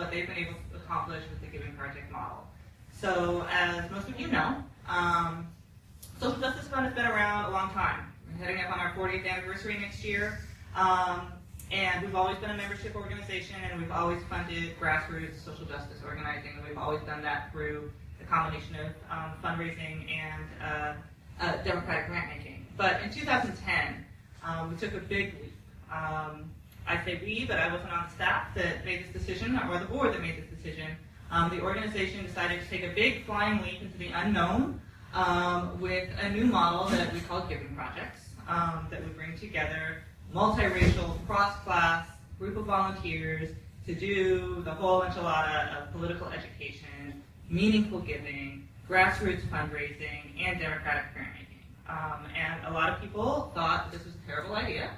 what they've been able to accomplish with the Giving Project model. So as most of you know, um, Social Justice Fund has been around a long time. We're heading up on our 40th anniversary next year. Um, and we've always been a membership organization, and we've always funded grassroots social justice organizing, and we've always done that through the combination of um, fundraising and uh, uh, democratic grant making. But in 2010, um, we took a big leap. Um, I say we, but I wasn't on staff that made this decision, or the board that made this decision. Um, the organization decided to take a big flying leap into the unknown um, with a new model that we call Giving Projects um, that we bring together multiracial, cross-class group of volunteers to do the whole enchilada of political education, meaningful giving, grassroots fundraising, and democratic grant making. Um, and a lot of people thought this was a terrible idea,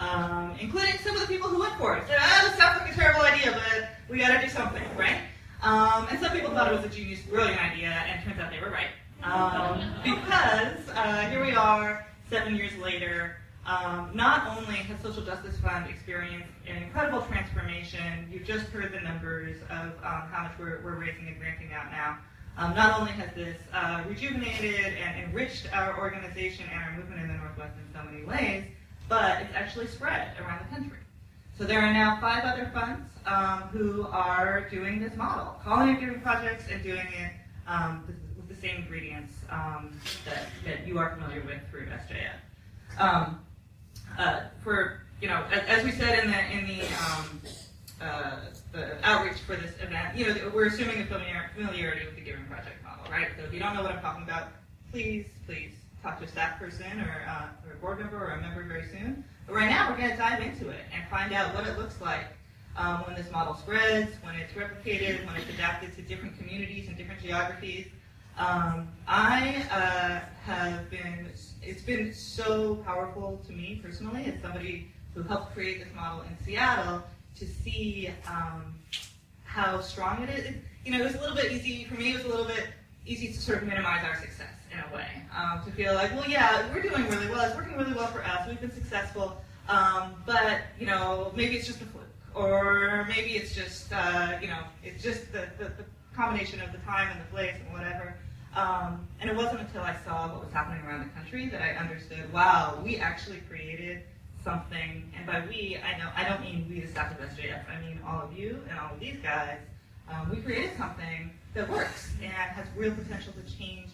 um, including some of the people who went for it. Said, ah, this sounds like a terrible idea, but we got to do something, right? Um, and some people thought it was a genius, brilliant idea, and turns out they were right. Um, because uh, here we are, seven years later, um, not only has Social Justice Fund experienced an incredible transformation, you've just heard the numbers of um, how much we're, we're, raising and granting out now. Um, not only has this uh, rejuvenated and enriched our organization and our movement in the Northwest in so many ways, but it's actually spread around the country. So there are now five other funds um, who are doing this model, calling it giving projects and doing it um, with the same ingredients um, that, that you are familiar with through SJF. Um, uh, for you know, as, as, we said in the in the, um, uh, the outreach for this event, you know, we're assuming a familiarity with the Giving Project model, right? So if you don't know what I'm talking about, please, please talk to a staff person or, uh, or a board member or a member very soon. But right now, we're going to dive into it and find out what it looks like um, when this model spreads, when it's replicated, when it's adapted to different communities and different geographies. Um, I uh, have been, it's been so powerful to me personally as somebody who helped create this model in Seattle to see um, how strong it is. You know, it was a little bit easy, for me it was a little bit easy to sort of minimize our success in a way. Um, to feel like, well, yeah, we're doing really well, it's working really well for us, we've been successful, um, but, you know, maybe it's just a fluke. Or maybe it's just, uh, you know, it's just the, the, the combination of the time and the place and whatever. Um, and it wasn't until I saw what was happening around the country that I understood, wow, we actually created something, and by we, I know I don't mean we the staff of SJF, I mean all of you and all of these guys. Um, we created something that works and has real potential to change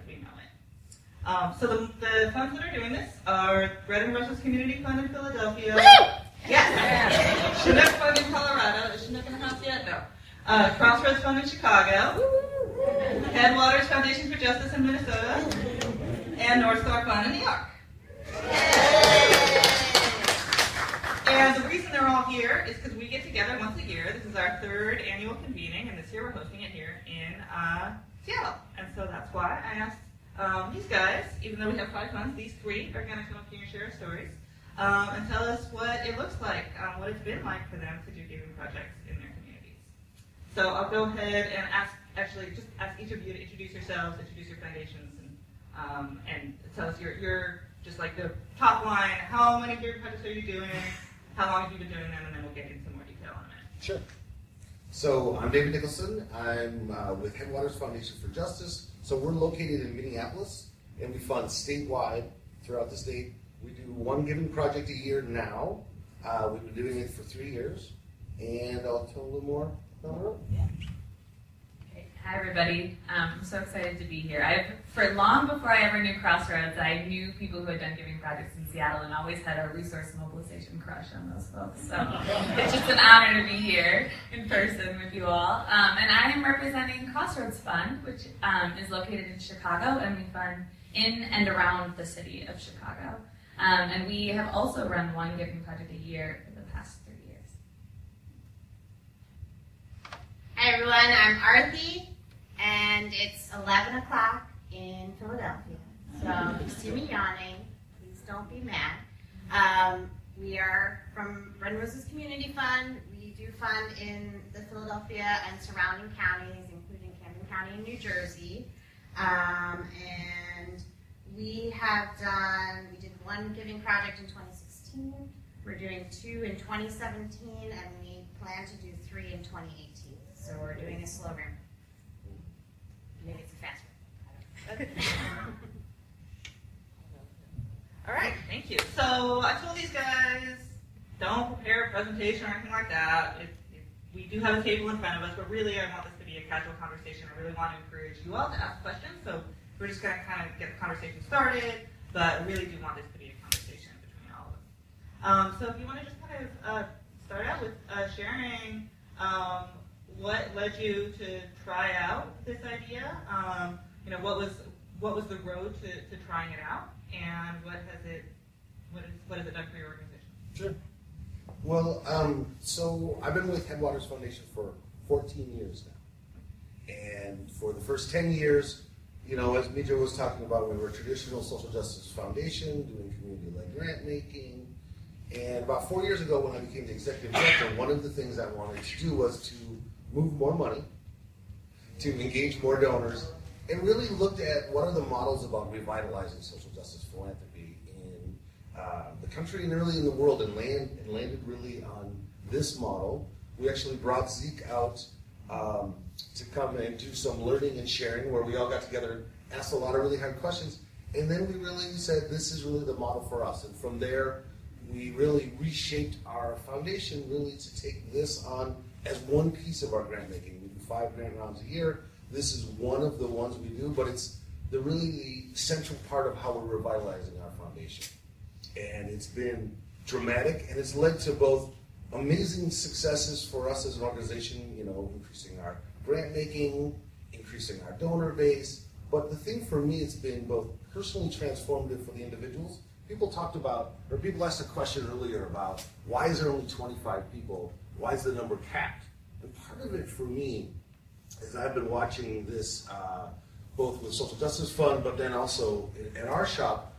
as we know it. Um, so the, the, funds that are doing this are Bread and Roses Community Fund in Philadelphia. Woo! Yes. Chinook Fund in Colorado. Is Chinook in the house yet? No. Uh, Crossroads Fund in Chicago. Headwaters Foundation for Justice in Minnesota, and North Star Fund in New York. And the reason they're all here is because we get together once a year. This is our third annual convening, and this year we're hosting it here in uh, Seattle. So that's why I asked um, these guys, even though we have five funds, these three are going to come up here and share stories um, and tell us what it looks like, um, what it's been like for them to do giving projects in their communities. So I'll go ahead and ask actually just ask each of you to introduce yourselves, introduce your foundations, and um, and tell us your your just like the top line. How many giving projects are you doing? How long have you been doing them? And then we'll get into more detail on it. Sure. So I'm David Nicholson. I'm uh, with Headwaters Foundation for Justice. So we're located in Minneapolis, and we fund statewide throughout the state. We do one giving project a year now. Uh, we've been doing it for three years, and I'll tell a little more down the road. Hi, everybody. Um, I'm so excited to be here. I've, for long before I ever knew Crossroads, I knew people who had done giving projects in Seattle and always had a resource mobilization crush on those folks. So it's just an honor to be here in person with you all. Um, and I am representing Crossroads Fund, which um, is located in Chicago, and we fund in and around the city of Chicago. Um, and we have also run one giving project a year for the past three years. Hi everyone, I'm Arthi, and it's 11 o'clock in Philadelphia. So if you see me yawning, please don't be mad. Um, we are from Red Roses Community Fund. We do fund in the Philadelphia and surrounding counties, including Camden County in New Jersey. Um, and we have done, we did one giving project in 2016. We're doing two in 2017, and we plan to do three in 2018. So we're doing a slow ramp. Maybe it's a fast one. All right, thank you. So I told these guys, don't prepare a presentation or anything like that. It, it, we do have a table in front of us, but really I want this to be a casual conversation. I really want to encourage you all to ask questions. So we're just going to kind of get the conversation started, but really do want this to be a conversation between all of us. Um, so if you want to just kind of uh, start out with uh, sharing um, what led you to try out this idea. Um, you know, what was what was the road to, to trying it out, and what has it what, is, what has it done for your organization? Sure. Well, um, so I've been with Headwaters Foundation for 14 years now. And for the first 10 years, you know, as Mijo was talking about, we were a traditional social justice foundation doing community-led grant making. And about four years ago, when I became the executive director, one of the things I wanted to do was to move more money, to engage more donors, and really looked at what are the models about revitalizing social justice philanthropy in uh, the country and early in the world, and, land, and landed really on this model. We actually brought Zeke out um, to come and do some learning and sharing, where we all got together, asked a lot of really hard questions, and then we really said this is really the model for us. And from there, we really reshaped our foundation really to take this on as one piece of our grant making. We do five grant rounds a year. This is one of the ones we do, but it's the really the central part of how we're revitalizing our foundation. And it's been dramatic, and it's led to both amazing successes for us as an organization, you know, increasing our grant making, increasing our donor base. But the thing for me, it's been both personally transformative for the individuals. People talked about, or people asked a question earlier about why is there only 25 people? Why is the number capped? And part of it for me is I've been watching this uh, both with Social Justice Fund, but then also in, in our shop.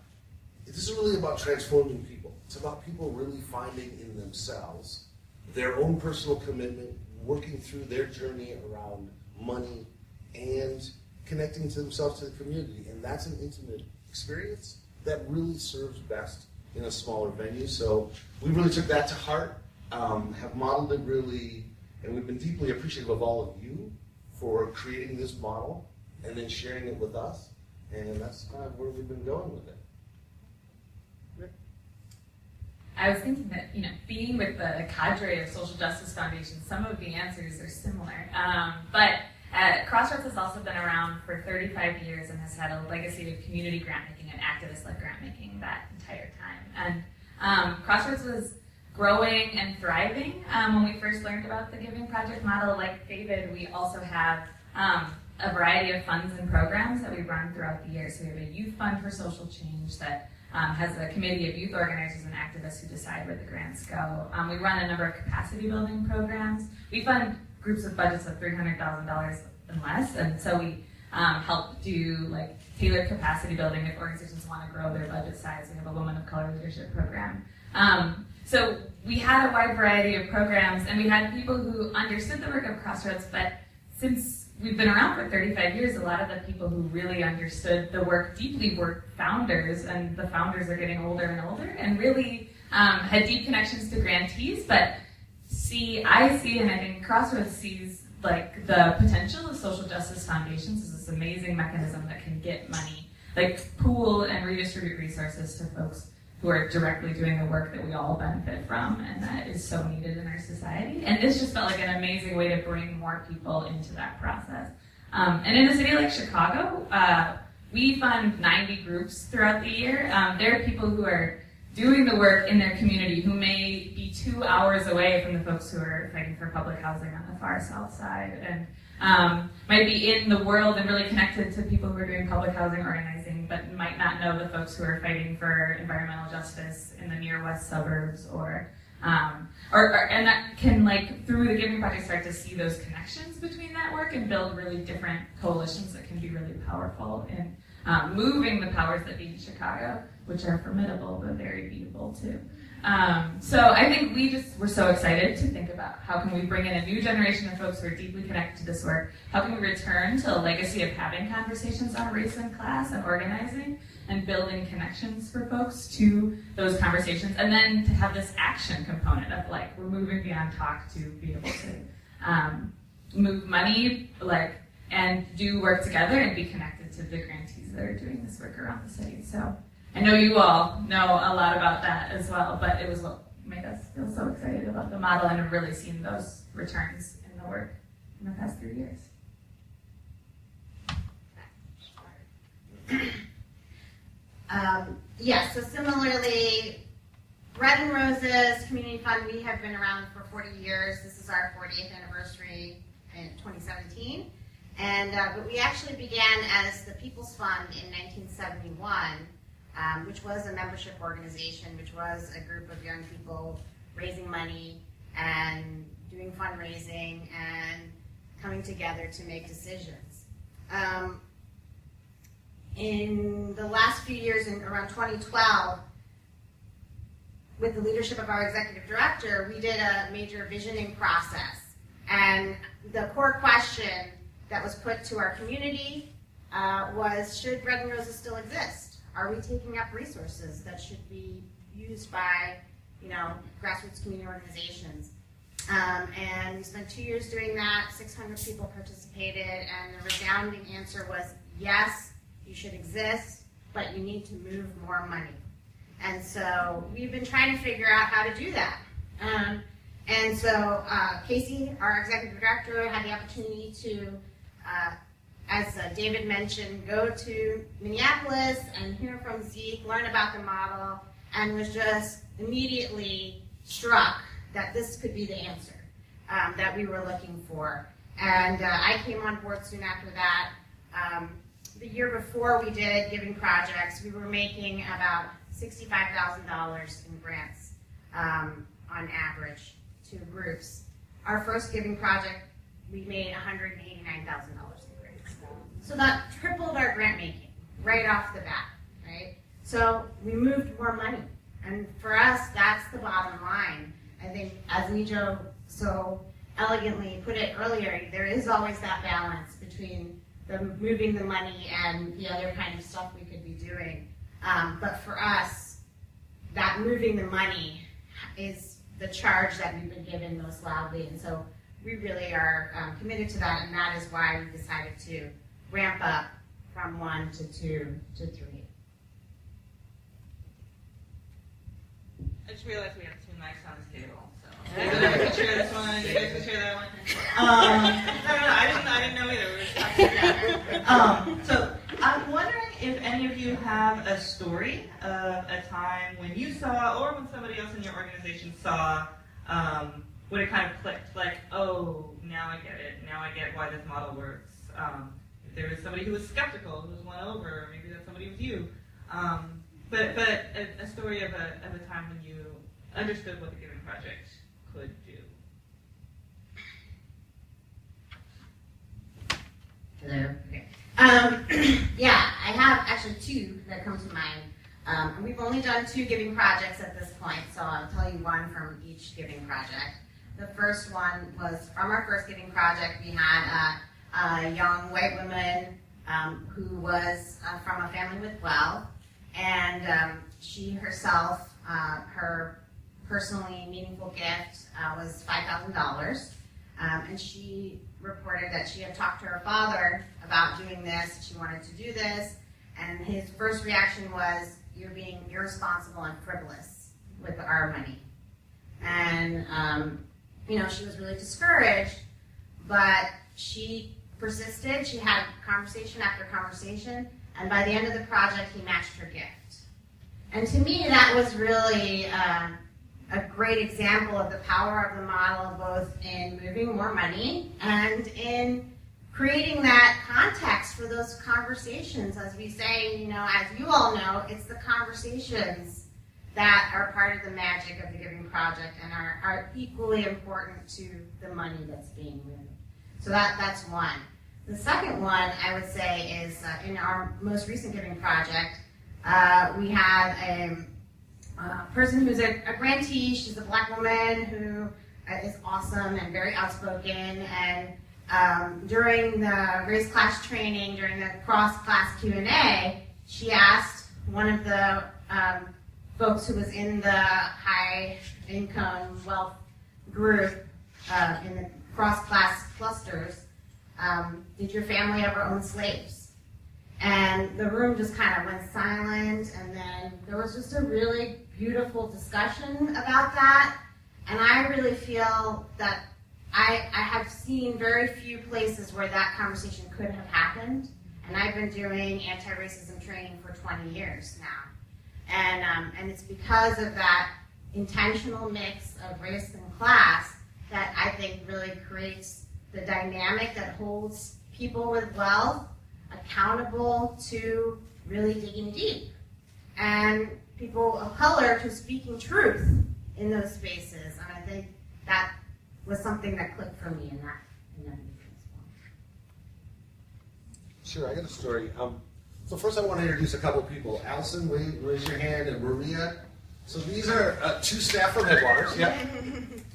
This is really about transforming people. It's about people really finding in themselves their own personal commitment, working through their journey around money, and connecting to themselves to the community. And that's an intimate experience that really serves best in a smaller venue. So we really took that to heart, um, have modeled it really, and we've been deeply appreciative of all of you for creating this model and then sharing it with us. And that's kind of where we've been going with it. I was thinking that, you know, being with the cadre of social justice foundations, some of the answers are similar. Um, but uh, Crossroads has also been around for 35 years and has had a legacy of community grant making and activist-led grant making that entire time. And um, Crossroads was growing and thriving. Um, when we first learned about the Giving Project model, like David, we also have um, a variety of funds and programs that we run throughout the year. So we have a youth fund for social change that um, has a committee of youth organizers and activists who decide where the grants go. Um, we run a number of capacity building programs. We fund groups with budgets of $300,000 and less, and so we um, help do like tailored capacity building if organizations want to grow their budget size. We have a Women of Color Leadership program. Um, so we had a wide variety of programs, and we had people who understood the work of Crossroads, but since we've been around for 35 years, a lot of the people who really understood the work deeply were founders, and the founders are getting older and older, and really um, had deep connections to grantees, but see, I see, and I think Crossroads sees like the potential of social justice foundations is this amazing mechanism that can get money, like pool and redistribute resources to folks who are directly doing the work that we all benefit from and that is so needed in our society. And this just felt like an amazing way to bring more people into that process. Um, and in a city like Chicago, uh, we fund 90 groups throughout the year. Um, there are people who are doing the work in their community who may be two hours away from the folks who are fighting for public housing on far south side and um, might be in the world and really connected to people who are doing public housing organizing but might not know the folks who are fighting for environmental justice in the near west suburbs or um, or, or, and that can like through the giving project start to see those connections between that work and build really different coalitions that can be really powerful in um, moving the powers that be in Chicago, which are formidable but very beatable too. Um, so I think we just were so excited to think about how can we bring in a new generation of folks who are deeply connected to this work. How can we return to a legacy of having conversations on race and class and organizing and building connections for folks to those conversations, and then to have this action component of like we're moving beyond talk to be able to um, move money, like and do work together and be connected to the grantees that are doing this work around the city. So. I know you all know a lot about that as well, but it was what made us feel so excited about the model and have really seen those returns in the work in the past three years. Um, yes, so similarly, Bread and Roses Community Fund, we have been around for 40 years. This is our 40th anniversary in 2017. And uh, but we actually began as the People's Fund in 1971 um, which was a membership organization, which was a group of young people raising money and doing fundraising and coming together to make decisions. Um, in the last few years, in around 2012, with the leadership of our executive director, we did a major visioning process. And the core question that was put to our community uh, was, should Bread and Roses still exist? Are we taking up resources that should be used by, you know, grassroots community organizations? Um, and we spent two years doing that. 600 people participated, and the resounding answer was yes, you should exist, but you need to move more money. And so we've been trying to figure out how to do that. Um, and so uh, Casey, our executive director, had the opportunity to uh, as uh, David mentioned, go to Minneapolis and hear from Zeke, learn about the model, and was just immediately struck that this could be the answer um, that we were looking for. And uh, I came on board soon after that. Um, the year before we did Giving Projects, we were making about $65,000 in grants um, on average to groups. Our first Giving Project, we made $189,000. So that tripled our grant making right off the bat, right? So we moved more money. And for us, that's the bottom line. I think, as Mijo so elegantly put it earlier, there is always that balance between the moving the money and the other kind of stuff we could be doing. Um, but for us, that moving the money is the charge that we've been given most loudly. And so we really are um, committed to that, and that is why we decided to ramp up from one to two to three. I just realized we have two mics on this table, so you guys can share this one, you guys can share that one. Um, no, no, no, I didn't. I didn't know either. We were um, so I'm wondering if any of you have a story of a time when you saw, or when somebody else in your organization saw, um, when it kind of clicked, like, oh, now I get it. Now I get why this model works. Um, there was somebody who was skeptical, who was won over, maybe that somebody was you. Um, but but a, a, story of a, of a time when you understood what the Giving Project could do. Hello. Okay. Um, yeah, I have actually two that come to mind. Um, and we've only done two giving projects at this point, so I'll tell you one from each giving project. The first one was from our first giving project. We had uh, a young white woman um, who was uh, from a family with wealth, and um, she herself, uh, her personally meaningful gift uh, was $5,000. Um, and she reported that she had talked to her father about doing this. She wanted to do this. And his first reaction was, You're being irresponsible and frivolous with our money. And, um, you know, she was really discouraged, but she persisted. She had conversation after conversation, and by the end of the project, he matched her gift. And to me, that was really um, a great example of the power of the model, both in moving more money and in creating that context for those conversations, as we say, you know, as you all know, it's the conversations that are part of the magic of the Giving Project and are, are equally important to the money that's being moved. So that, that's one. The second one I would say is uh, in our most recent Giving Project, uh, we have a, a person who's a, a grantee. She's a black woman who uh, is awesome and very outspoken. And um, during the race class training, during the cross class Q and A, she asked one of the um, folks who was in the high income wealth group uh, in the cross class clusters, um, did your family ever own slaves? And the room just kind of went silent, and then there was just a really beautiful discussion about that. And I really feel that I, I have seen very few places where that conversation could have happened. And I've been doing anti racism training for 20 years now. And, um, and it's because of that intentional mix of race and class that I think really creates the dynamic that holds people with wealth accountable to really digging deep. And people of color to speaking truth in those spaces. And I think that was something that clicked for me in that, in that meeting as well. Sure, I got a story. Um, so first, I want to introduce a couple people. Allison, raise, raise your hand, and Maria. So these are uh, two staff from Headwaters. Yeah.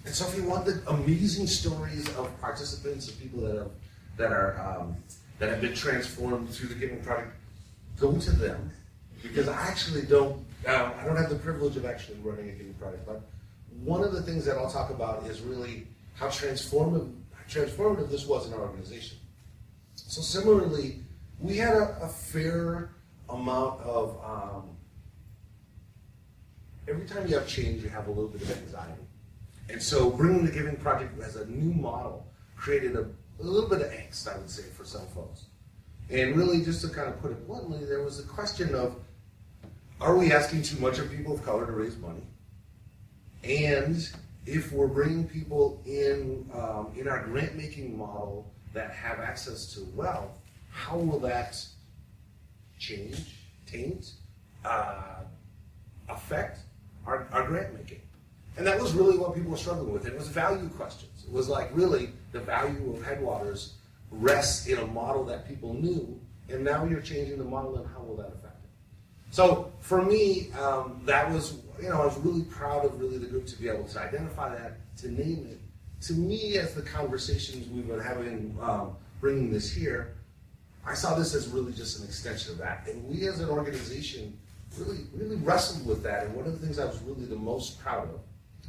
And so if you want the amazing stories of participants and people that are that are um, that have been transformed through the Giving Project, go to them because I actually don't um, I don't have the privilege of actually running a Giving Project, but one of the things that I'll talk about is really how transformative transformative this was in our organization. So similarly, we had a, a fair amount of um, every time you have change, you have a little bit of anxiety. And so bringing the Giving Project as a new model created a, a little bit of angst, I would say, for some folks. And really, just to kind of put it bluntly, there was a question of, are we asking too much of people of color to raise money? And if we're bringing people in um, in our grant making model that have access to wealth, how will that change, taint, uh, affect our, our grant making? And that was really what people were struggling with. It was value questions. It was like really the value of Headwaters rests in a model that people knew, and now you're changing the model, and how will that affect it? So for me, um, that was you know I was really proud of really the group to be able to identify that, to name it. To me, as the conversations we've been having, um, bringing this here, I saw this as really just an extension of that. And we as an organization really, really wrestled with that. And one of the things I was really the most proud of,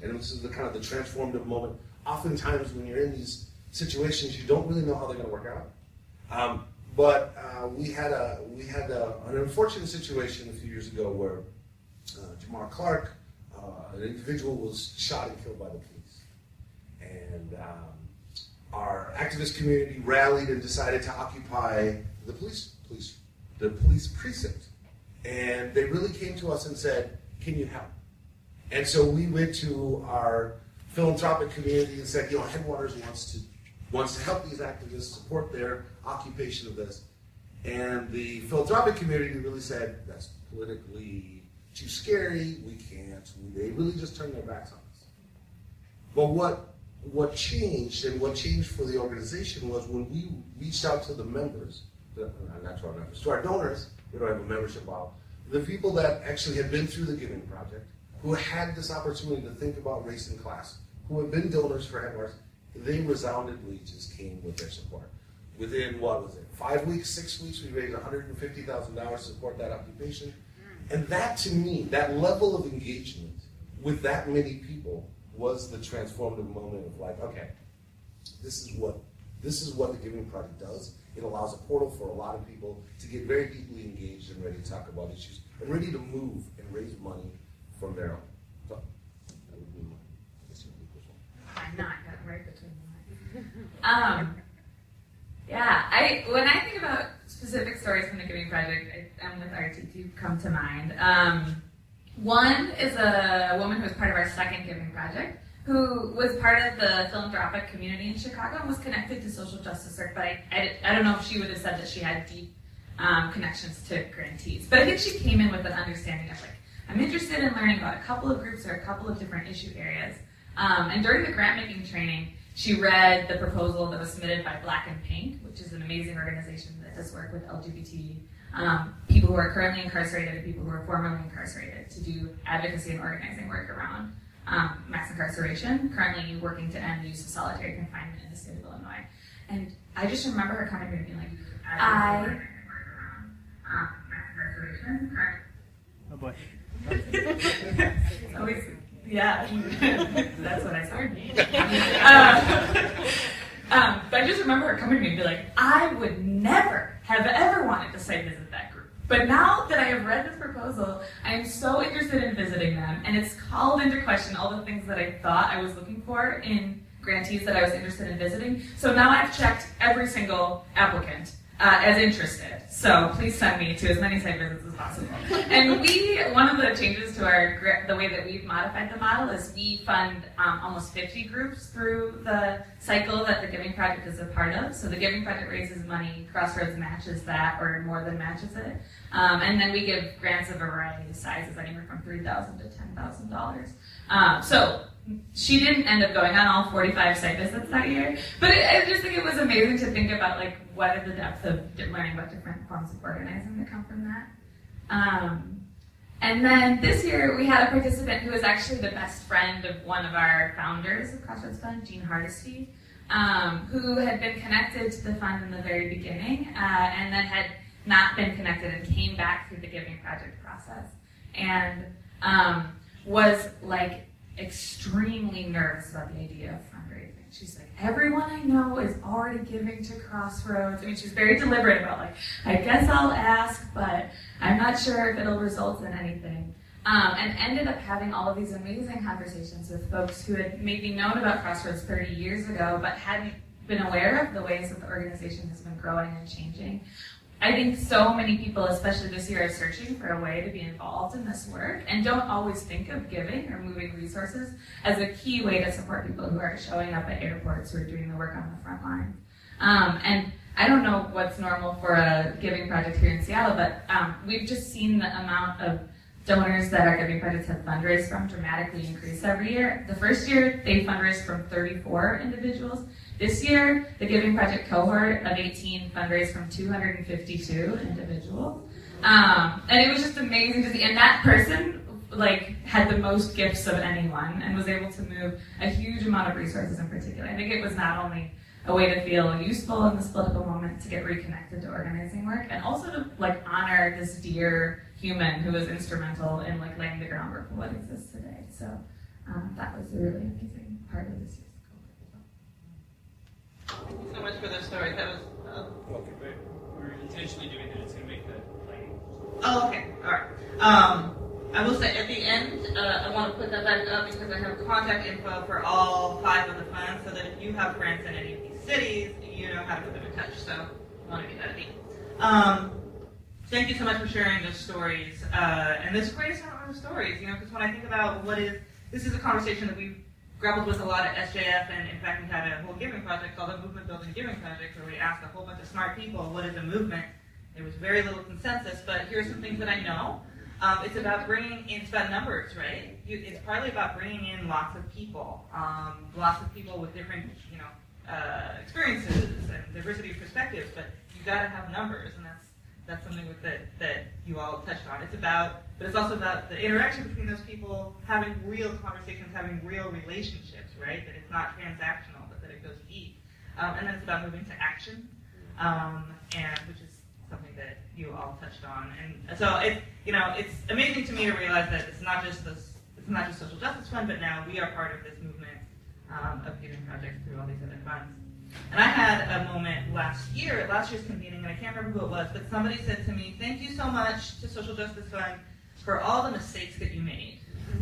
and this is the kind of the transformative moment. Oftentimes, when you're in these situations, you don't really know how they're going to work out. Um, but uh, we had a we had a, an unfortunate situation a few years ago where uh, Jamar Clark, uh, an individual, was shot and killed by the police, and um, our activist community rallied and decided to occupy the police police the police precinct, and they really came to us and said, "Can you help?" And so we went to our philanthropic community and said, "You know, Headwaters wants to wants to help these activists support their occupation of this." And the philanthropic community really said, "That's politically too scary. We can't." They really just turned their backs on us. But what what changed and what changed for the organization was when we reached out to the members, not to our members, to our donors. We don't have a membership model. The people that actually had been through the Giving Project, who had this opportunity to think about race and class, who had been donors for Headwaters, they resoundingly just came with their support. Within what was it, five weeks, six weeks, we raised $150,000 to support that occupation. Hmm. And that to me, that level of engagement with that many people was the transformative moment of like, okay, this is what this is what the Giving Project does. It allows a portal for a lot of people to get very deeply engaged and ready to talk about issues and ready to move and raise money from their own. So that would be my one. I'm not got right between the lines. Um, yeah, I when I think about specific stories from the Giving Project, I, I'm with RT two come to mind. Um, one is a woman who was part of our second Giving Project, who was part of the philanthropic community in Chicago and was connected to social justice work, but I, I, I don't know if she would have said that she had deep um, connections to grantees. But I think she came in with an understanding of like, I'm interested in learning about a couple of groups or a couple of different issue areas. Um, and during the grant making training, she read the proposal that was submitted by Black and Pink, which is an amazing organization that does work with LGBT um, people who are currently incarcerated and people who are formerly incarcerated to do advocacy and organizing work around um, mass incarceration, currently working to end the use of solitary confinement in the state of Illinois. And I just remember her coming to me and being like, I. Um, incarceration, Oh boy. Always, yeah, that's what I started. um, um, but I just remember her coming to me and be like, I would never have ever wanted to site visit that group. But now that I have read this proposal, I am so interested in visiting them, and it's called into question all the things that I thought I was looking for in grantees that I was interested in visiting. So now I've checked every single applicant uh, as interested. So please send me to as many site visits as possible. And we, one of the changes to our, the way that we've modified the model is we fund um, almost 50 groups through the cycle that the Giving Project is a part of. So the Giving Project raises money, Crossroads matches that, or more than matches it. Um, and then we give grants of a variety of sizes, anywhere from 3,000 to $10,000. Um, so she didn't end up going on all 45 site visits that year, but it, I just think it was amazing to think about like what are the depths of learning about different forms of organizing that come from that. Um, and then this year we had a participant who was actually the best friend of one of our founders of Crossroads Fund, Jean Hardisty, um, who had been connected to the fund in the very beginning uh, and then had not been connected and came back through the Giving Project process and um, was like extremely nervous about the idea of. She's like, everyone I know is already giving to Crossroads. I mean, she's very deliberate about like, I guess I'll ask, but I'm not sure if it'll result in anything. Um, and ended up having all of these amazing conversations with folks who had maybe known about Crossroads 30 years ago, but hadn't been aware of the ways that the organization has been growing and changing. I think so many people, especially this year, are searching for a way to be involved in this work and don't always think of giving or moving resources as a key way to support people who are showing up at airports who are doing the work on the front line. Um, and I don't know what's normal for a giving project here in Seattle, but um, we've just seen the amount of donors that our giving projects have fundraised from dramatically increase every year. The first year, they fundraised from 34 individuals. This year, the Giving Project cohort of 18 fundraised from 252 individuals. Um, and it was just amazing to see. And that person, like, had the most gifts of anyone and was able to move a huge amount of resources in particular. I think it was not only a way to feel useful in this political moment to get reconnected to organizing work and also to, like, honor this dear human who was instrumental in, like, laying the groundwork for what exists today. So um, that was a really amazing part of this you so much for the story. That was. Uh, We're intentionally doing that. It's going to make the play. oh, okay. All right. Um, I will say at the end, uh, I want to put that back up because I have contact info for all five of the funds, so that if you have friends in any of these cities, you know how to put them in touch. So I want to get that at the Um, thank you so much for sharing those stories. Uh, and this greatest amount of stories, you know, because when I think about what is, this is a conversation that we've grappled with a lot of SJF, and in fact, we had a whole giving project called the Movement Building Giving Project, where we asked a whole bunch of smart people, what is a movement? There was very little consensus, but here are some things that I know. Um, it's about bringing in, it's about numbers, right? You, it's partly about bringing in lots of people, um, lots of people with different, you know, uh, experiences and diversity of perspectives, but you've got to have numbers, and that's that's something that that you all touched on. It's about, but it's also about the interaction between those people, having real conversations, having real relationships, right? That it's not transactional, but that it goes deep. Um, and then it's about moving to action, um, and which is something that you all touched on. And so it's you know it's amazing to me to realize that it's not just this, it's not just social justice fund, but now we are part of this movement um, of giving projects through all these other funds. And I had a moment last year at last year's convening, and I can't remember who it was, but somebody said to me, "Thank you so much to Social Justice Fund for all the mistakes that you made."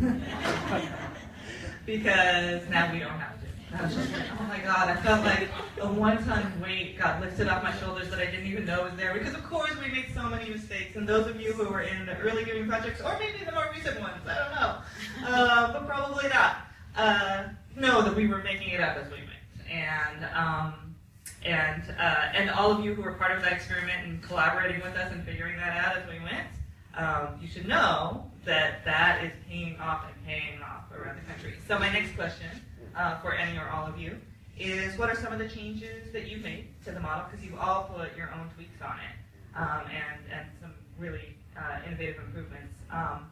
because now we don't have to. I was just like, oh my god, I felt like a one-ton weight got lifted off my shoulders that I didn't even know was there. Because of course we made so many mistakes, and those of you who were in the early giving projects, or maybe the more recent ones, I don't know, uh, but probably not. Uh, know that we were making it up as we and um, and uh, and all of you who were part of that experiment and collaborating with us and figuring that out as we went, um, you should know that that is paying off and paying off around the country. So my next question uh, for any or all of you is, what are some of the changes that you've made to the model? Because you've all put your own tweaks on it, um, and and some really uh, innovative improvements. Um,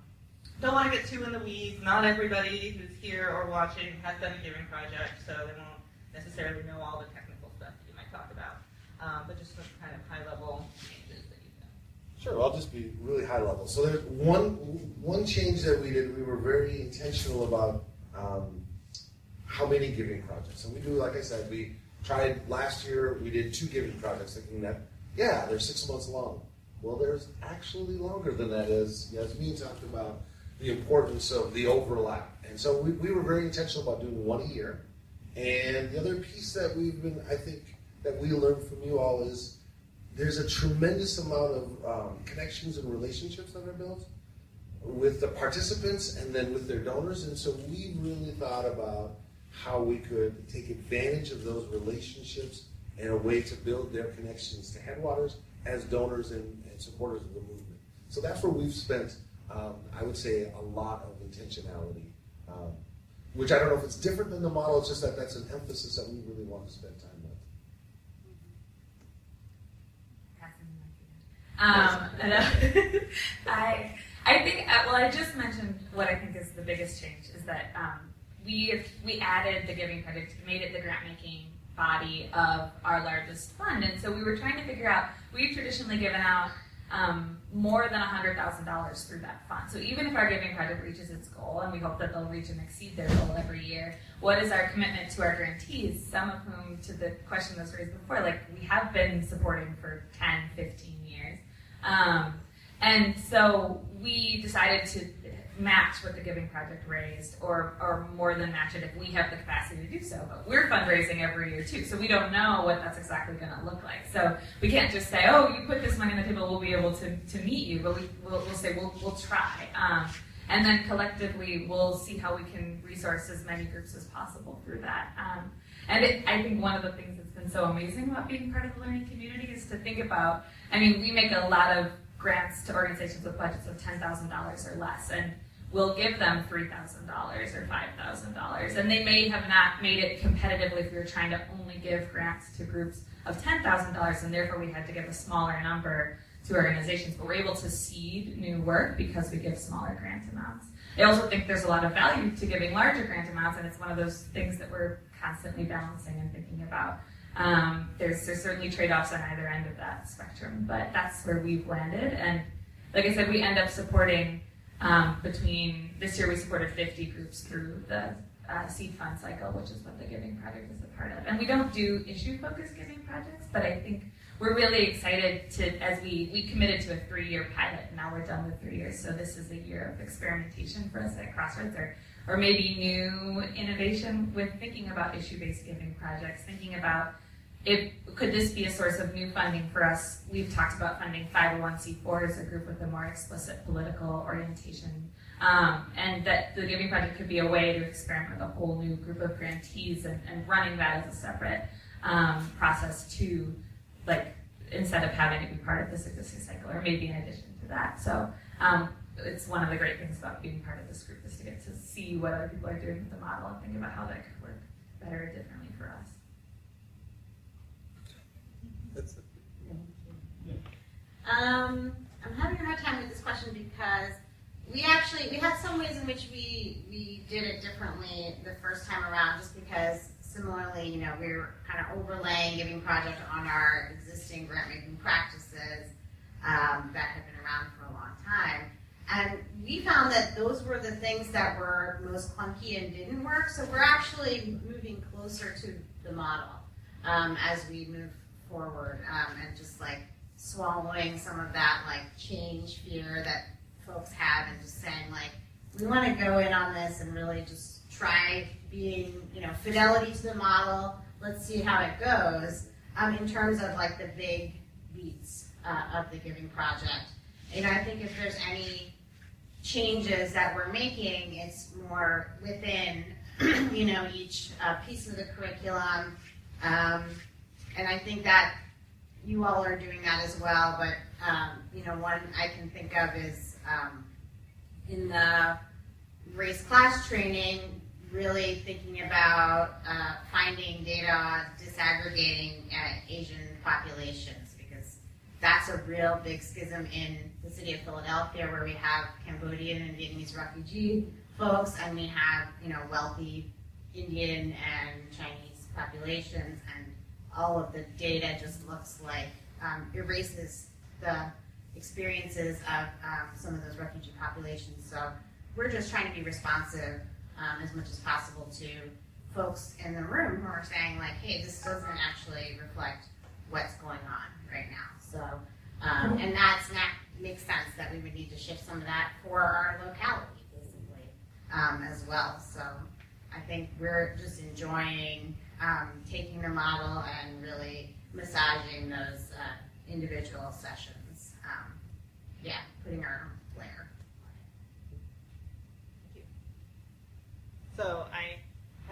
don't want to get too in the weeds. Not everybody who's here or watching has done a giving project, so they won't necessarily know all the technical stuff that you might talk about. Um, but just some kind of high level changes that you've done. Sure, I'll just be really high level. So there's one one change that we did. We were very intentional about um, how many giving projects, and we do, like I said, we tried last year. We did two giving projects, thinking that yeah, they're six months long. Well, there's actually longer than that. As Yasmin talked about the importance of the overlap, and so we, we were very intentional about doing one a year. And the other piece that we've been, I think, that we learned from you all is there's a tremendous amount of um, connections and relationships that are built with the participants and then with their donors. And so we really thought about how we could take advantage of those relationships and a way to build their connections to Headwaters as donors and, and supporters of the movement. So that's where we've spent, um, I would say, a lot of intentionality. Um, which I don't know if it's different than the model, it's just that that's an emphasis that we really want to spend time with. Um, uh, I, I think, uh, well, I just mentioned what I think is the biggest change is that um, we we added the Giving Project, made it the grant making body of our largest fund, and so we were trying to figure out. We've traditionally given out um, more than $100,000 through that fund. So even if our giving project reaches its goal, and we hope that they'll reach and exceed their goal every year, what is our commitment to our grantees, some of whom, to the question that was raised before, like we have been supporting for 10, 15 years. Um, and so we decided to match what the Giving Project raised, or, or more than match it if we have the capacity to do so. But we're fundraising every year too, so we don't know what that's exactly going to look like. So we can't just say, oh, you put this money on the table, we'll be able to, to meet you, but we, we'll, we'll say, we'll, we'll try. Um, and then collectively, we'll see how we can resource as many groups as possible through that. Um, and it, I think one of the things that's been so amazing about being part of the learning community is to think about, I mean, we make a lot of grants to organizations with budgets of $10,000 or less. And we'll give them $3,000 or $5,000. And they may have not made it competitively if we were trying to only give grants to groups of $10,000, and therefore we had to give a smaller number to organizations. But we're able to seed new work because we give smaller grant amounts. I also think there's a lot of value to giving larger grant amounts, and it's one of those things that we're constantly balancing and thinking about. Um, there's, there's certainly trade-offs on either end of that spectrum, but that's where we've landed. And like I said, we end up supporting um, between this year we supported 50 groups through the uh, seed fund cycle, which is what the Giving Project is a part of. And we don't do issue-focused giving projects, but I think we're really excited to, as we, we committed to a three-year pilot, and now we're done with three years, so this is a year of experimentation for us at Crossroads, or, or maybe new innovation with thinking about issue-based giving projects, thinking about if could this be a source of new funding for us? We've talked about funding 501c4 as a group with a more explicit political orientation, um, and that the Giving Project could be a way to experiment with a whole new group of grantees and, and running that as a separate um, process to, like, instead of having it be part of this existing cycle, or maybe in addition to that. So um, it's one of the great things about being part of this group is to get to see what other people are doing with the model and think about how that could work better or differently for us. Um, I'm having a hard time with this question because we actually we had some ways in which we we did it differently the first time around, just because similarly, you know, we were kind of overlaying giving project on our existing grant making practices um, that had been around for a long time. And we found that those were the things that were most clunky and didn't work. So we're actually moving closer to the model um, as we move forward um, and just like swallowing some of that like change fear that folks have and just saying like we want to go in on this and really just try being you know fidelity to the model let's see how it goes um, in terms of like the big beats uh, of the giving project and i think if there's any changes that we're making it's more within you know, each uh, piece of the curriculum. Um, and I think that you all are doing that as well. But um, you know, one I can think of is um, in the race class training, really thinking about uh, finding data, disaggregating uh, Asian populations because that's a real big schism in the city of Philadelphia where we have Cambodian and Vietnamese refugee folks and we have, you know, wealthy Indian and Chinese populations and all of the data just looks like um, erases the experiences of um, some of those refugee populations. So we're just trying to be responsive um, as much as possible to folks in the room who are saying like, hey, this doesn't actually reflect what's going on right now. So, um, and that's not makes sense that we would need to shift some of that for our locality, basically, um, as well. So, I think we're just enjoying um, taking the model and really massaging those uh, individual sessions. Um, yeah, putting our flair. Thank you. So I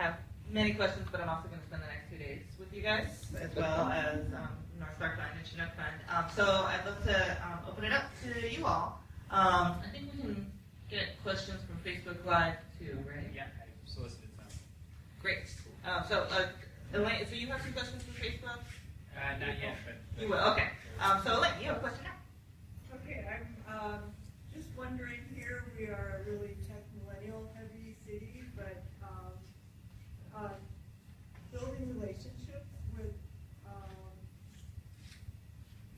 have many questions, but I'm also going to spend the next two days with you guys, as well as um, North Star Fund and Chinook Fund. Um, so I'd love to um, open it up to you all. Um, I think we can get questions from Facebook Live too, right? Yeah, I solicited some. Great. Um, so, uh, Elaine, so you have some questions from Facebook? Uh, not yet, but. You will. Okay. Um, so, Elaine, you have a question now. Okay, I'm um, just wondering here, we are a really tech millennial heavy city, but um, uh, building relationships with, um,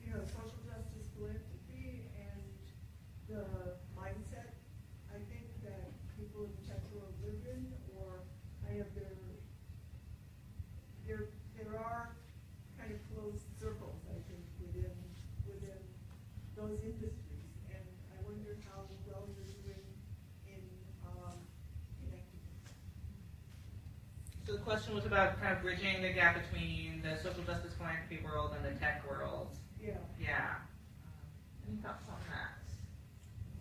you know, social justice philanthropy and the mindset, I think that people in the tech world live in, or kind of their, there, there are kind of closed circles, I think, within, within those industries, and I wonder how well you're doing in, um, connecting. So the question was about kind of bridging the gap between the social justice philanthropy world and the tech world. Yeah, Yeah. Um, any thoughts on that?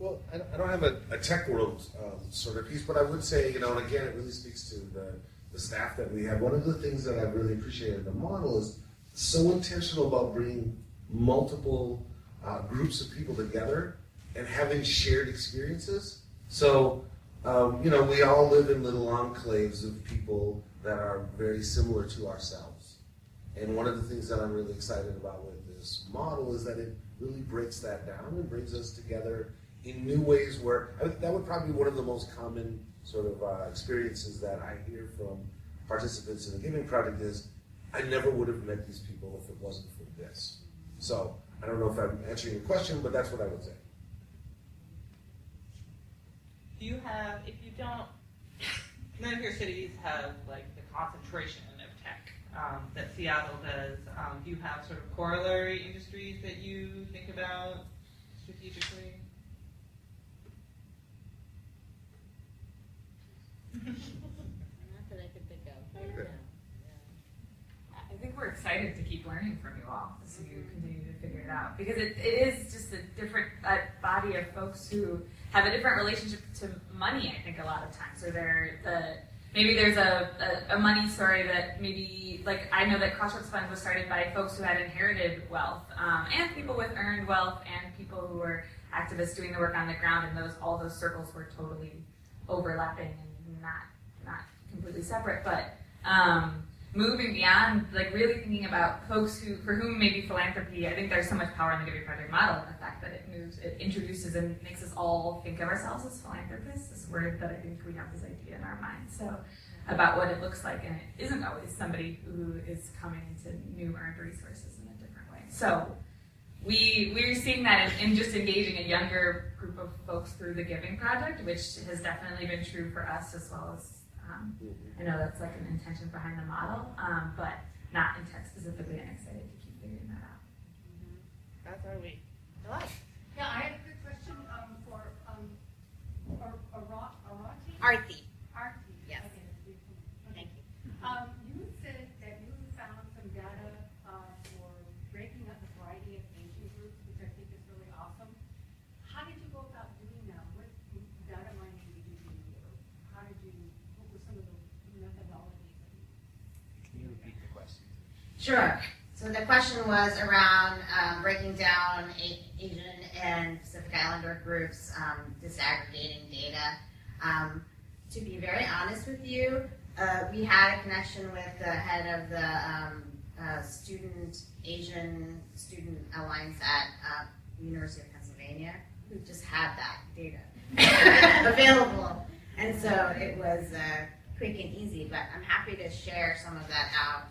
Well, I don't, have a, a tech world um, sort of piece, but I would say, you know, and again, it really speaks to the, the staff that we have. One of the things that I really appreciated in the model is so intentional about bringing multiple uh, groups of people together and having shared experiences. So, um, you know, we all live in little enclaves of people that are very similar to ourselves. And one of the things that I'm really excited about with this model is that it really breaks that down and brings us together in new ways where I, that would probably be one of the most common sort of uh, experiences that I hear from participants in the Giving Project is I never would have met these people if it wasn't for this. So I don't know if I'm answering your question, but that's what I would say. Do you have, if you don't, none of your cities have like the concentration of tech um, that Seattle does. Um, do you have sort of corollary industries that you think about strategically? Not that I could think of right now. I think we're excited to keep learning from you all as you continue to figure it out because it, it is just a different uh, body of folks who have a different relationship to money. I think a lot of times, or they're the maybe there's a, a, a money story that maybe like I know that Crossroads Fund was started by folks who had inherited wealth um, and people with earned wealth and people who were activists doing the work on the ground, and those all those circles were totally overlapping and not not completely separate, but. Um, moving beyond, like really thinking about folks who, for whom maybe philanthropy, I think there's so much power in the Giving Project model the fact that it moves, it introduces and makes us all think of ourselves as philanthropists, this word that I think we have this idea in our mind. So about what it looks like, and it isn't always somebody who is coming into new earned resources in a different way. So we we're seeing that in, in just engaging a younger group of folks through the Giving Project, which has definitely been true for us as well as um, I know that's like an intention behind the model, um, but not intent specifically, and excited to keep figuring that out. That's our week. Yeah, I had a quick question, um, for, um, Ar- Ara- Arati? Arthi. Arti. Yes. Okay, that's beautiful. Thank you. Um, you said that you found some data, uh, for breaking up the variety of Asian groups, which I think is really awesome. How did you go about doing that? What data mining did you do? Or how did you, what were some of the Sure. So the question was around um, breaking down Asian and Pacific Islander groups, um, disaggregating data. Um, to be very honest with you, uh, we had a connection with the head of the um, uh, Student Asian Student Alliance at uh, University of Pennsylvania, who just had that data available, and so it was uh, quick and easy. But I'm happy to share some of that out.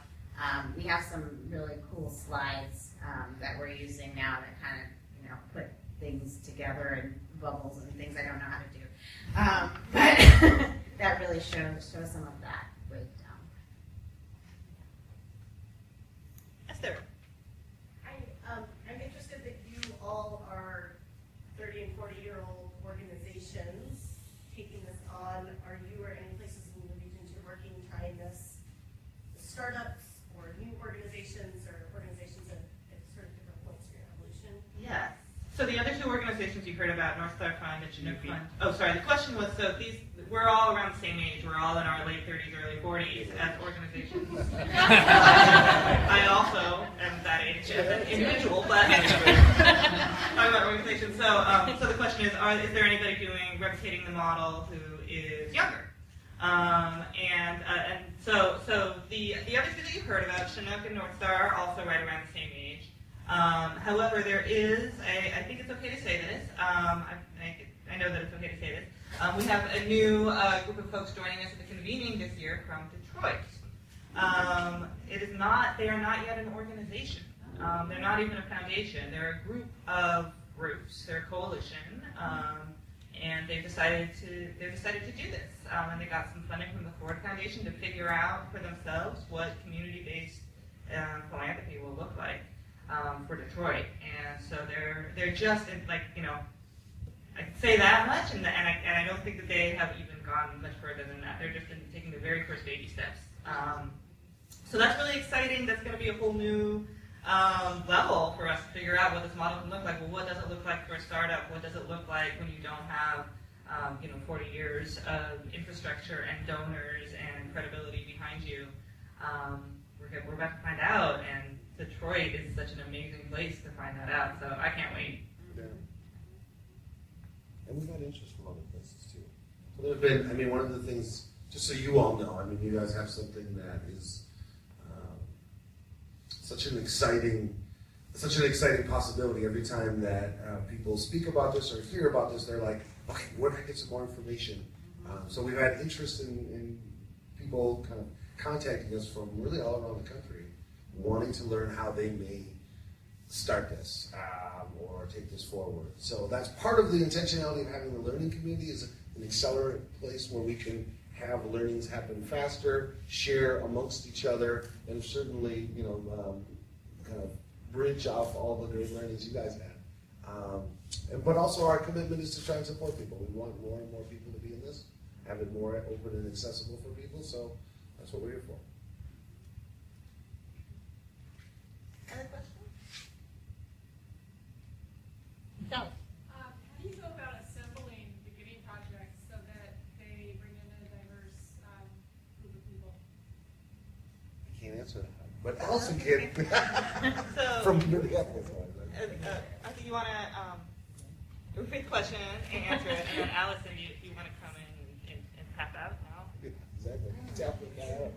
Um, we have some really cool slides um, that we're using now that kind of you know put things together and bubbles and things I don't know how to do. Um, but that really shows shows some of that breakdown. Esther. Hi, um, I'm interested that you all are thirty and forty year old organizations taking this on. Are you or any places in the region you're working, trying this? Startups or new organizations or organizations at, at sort of different points in your evolution? Yes. So the other two organizations you heard about, North Star Fund and Chinook Fund. Oh, sorry. The question was, so these, we're all around the same age. We're all in our late 30s, early 40s as organizations. I also am that age as an individual, but talking about organizations. So, um, so the question is, are, is there anybody doing replicating the model who is younger? Um, and uh, and so so the the other two that you heard about, Chinook and North Star, are also right around the same age. Um, however, there is a, I think it's okay to say this. Um, I, I, I know that it's okay to say this. Um, we have a new uh, group of folks joining us at the convening this year from Detroit. Um, it is not, they are not yet an organization. Um, they're not even a foundation. They're a group of groups. They're a coalition. Um, and they've decided to, they've decided to do this. And they got some funding from the Ford Foundation to figure out for themselves what community-based philanthropy will look like um, for Detroit. And so they're they're just like you know, I say that much, and, and I and I don't think that they have even gone much further than that. They're just in, taking the very first baby steps. Um, so that's really exciting. That's going to be a whole new um, level for us to figure out what this model can look like. Well, what does it look like for a startup? What does it look like when you don't have um, you know 40 years of infrastructure and donors and credibility behind you? Um, we're, we're about to find out, and Detroit is such an amazing place to find that out. So I can't wait. Yeah. And we've had interest from other places too. So there's been, I mean, one of the things, just so you all know, I mean, you guys have something that is um, such an exciting, such an exciting possibility. Every time that uh, people speak about this or hear about this, they're like, okay, where can I get some more information? Um, so we've had interest in, in people kind of contacting us from really all around the country, wanting to learn how they may start this um, or take this forward. So that's part of the intentionality of having the learning community is an accelerant place where we can have learnings happen faster, share amongst each other, and certainly, you know, um, kind of bridge off all the great learnings you guys had. Um, and, but also our commitment is to try and support people. We want more and more people to be in this, have it more open and accessible for people. So that's what we're here for. Other questions? Go. Um, how do you go about assembling giving projects so that they bring in a diverse um, group of people? I can't answer that, but Allison can So, from Minneapolis. uh, uh, I think you want to um, repeat the question and answer it, and then Allison, you, you want to come in and, and, and tap out now? Exactly. Tap it out.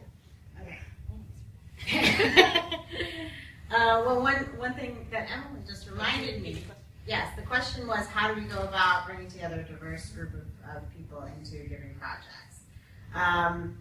Well, one, one thing that Emily just reminded me, yes, the question was how do we go about bringing together a diverse group of, of people into giving projects? Um,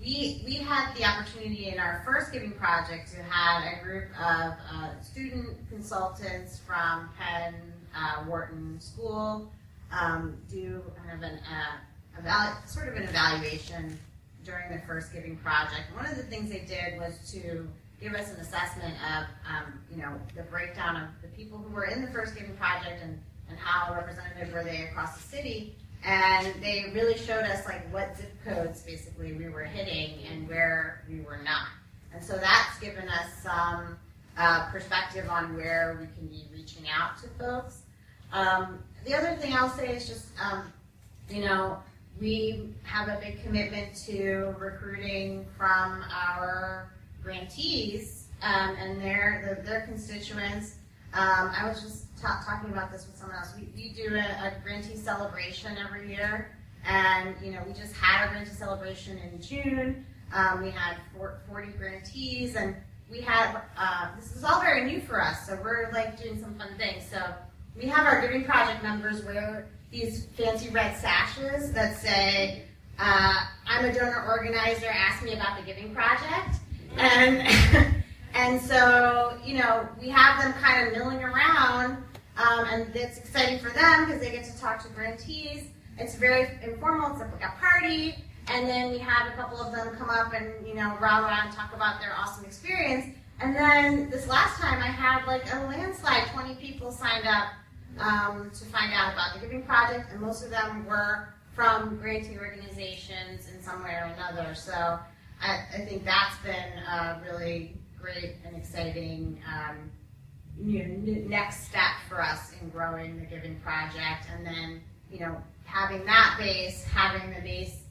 we, we had the opportunity in our first giving project to have a group of uh, student consultants from Penn uh, Wharton School um, do kind of an uh, evalu- sort of an evaluation during the first giving project. One of the things they did was to give us an assessment of, um, you know, the breakdown of the people who were in the first giving project and, and how representative were they across the city. And they really showed us like what zip codes basically we were hitting and where we were not. And so that's given us some uh, perspective on where we can be reaching out to folks. Um, the other thing I'll say is just, um, you know, we have a big commitment to recruiting from our grantees um, and their the, their constituents. Um, I was just ta- talking about this with someone else. We, we do a, a grantee celebration every year, and you know we just had a grantee celebration in June. Um, we had four, 40 grantees, and we had uh, this is all very new for us. So we're like doing some fun things. So we have our Giving Project members wear these fancy red sashes that say, uh, "I'm a donor organizer. Ask me about the Giving Project." And and so you know we have them kind of milling around, um, and it's exciting for them because they get to talk to grantees. It's very informal. It's like a party, and then we have a couple of them come up and you know rah rah and talk about their awesome experience. And then this last time I had like a landslide. Twenty people signed up um, to find out about the Giving Project, and most of them were from grantee organizations in some way or another. So I, I think that's been a really great and exciting um, you know, next step for us in growing the Giving Project. And then, you know, having that base, having the base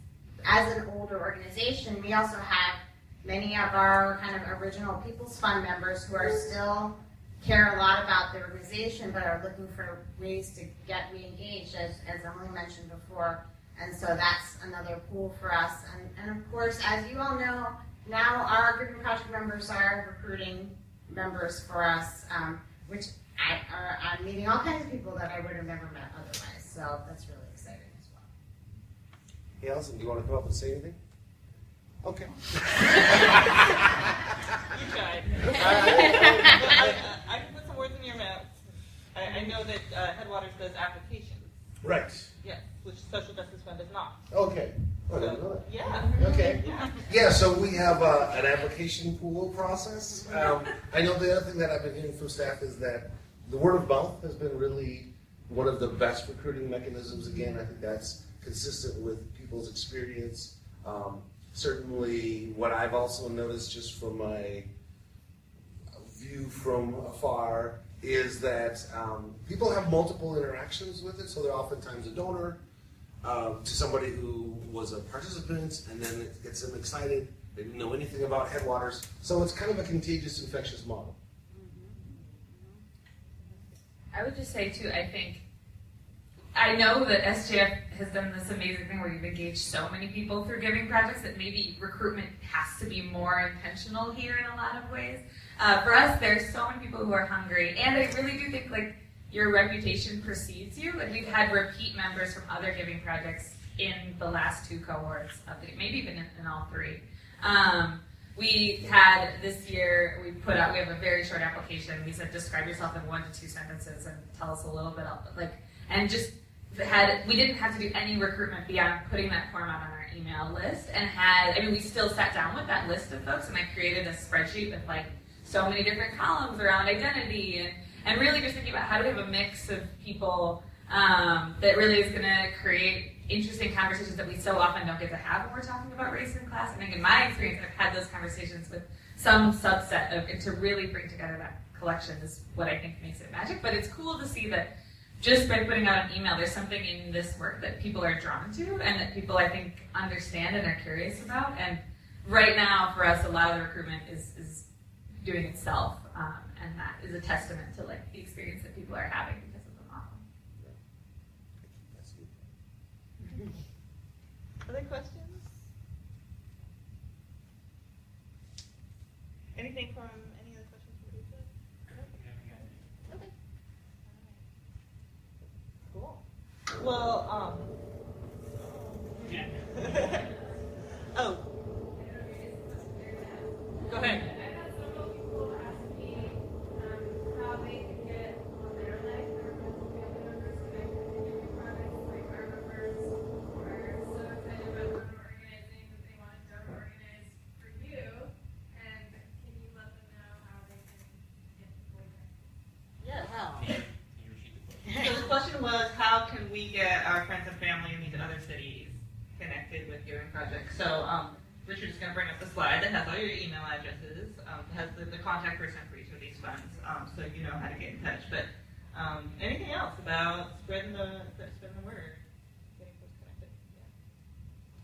as an older organization, we also have many of our kind of original People's Fund members who are still care a lot about the organization but are looking for ways to get re-engaged as, as Emily mentioned before and so that's another pool for us and, and of course as you all know now our Giving Project members are recruiting members for us um, which I, are, I'm meeting all kinds of people that I would have never met otherwise so that's really exciting as well. Hey, Allison, do you want to come up and say anything? Okay. You tried. I, I, I can put some words in your mouth. I, I know that uh, Headwaters does applications, Right. Which Social Justice Fund does not. Okay. Oh, I didn't know that. Yeah. Okay. Yeah. Yeah, so we have uh, an application pool process. Um, I know the other thing that I've been hearing from staff is that the word of mouth has been really one of the best recruiting mechanisms. Again, I think that's consistent with people's experience. Um, certainly, what I've also noticed just from my view from afar is that um, people have multiple interactions with it. So they're oftentimes a donor, um, to somebody who was a participant, and then it gets them excited. They didn't know anything about headwaters, so it's kind of a contagious, infectious model. I would just say too, I think I know that SJF has done this amazing thing where you've engaged so many people through giving projects that maybe recruitment has to be more intentional here in a lot of ways. Uh, for us, there's so many people who are hungry, and I really do think like your reputation precedes you. And we've had repeat members from other giving projects in the last two cohorts of the, maybe even in, in all three. Um, we had this year, we put out, we have a very short application. We said, describe yourself in one to two sentences and tell us a little bit of, like, and just had, we didn't have to do any recruitment beyond putting that form out on our email list and had, I mean, we still sat down with that list of folks and I created a spreadsheet with like so many different columns around identity and, and really just thinking about how do we have a mix of people um, that really is going to create interesting conversations that we so often don't get to have when we're talking about race and class. I think in my experience, I've had those conversations with some subset of, and to really bring together that collection is what I think makes it magic. But it's cool to see that just by putting out an email, there's something in this work that people are drawn to and that people, I think, understand and are curious about. And right now, for us, a lot of the recruitment is, is doing itself. Um, and that is a testament to like the experience that people are having because of the model. Other questions? Anything from any other questions from Lisa? Okay. Cool. Well, um. Yeah. oh. Go ahead. Yeah, how? Can you repeat the question? So the question was, how can we get our friends and family in these other cities connected with Giving Project? So um, Richard is going to bring up the slide that has all your email addresses, um, has the, the contact person for each of these funds, um, so you know how to get in touch. But um, anything else about spreading the spreading the word, getting folks connected?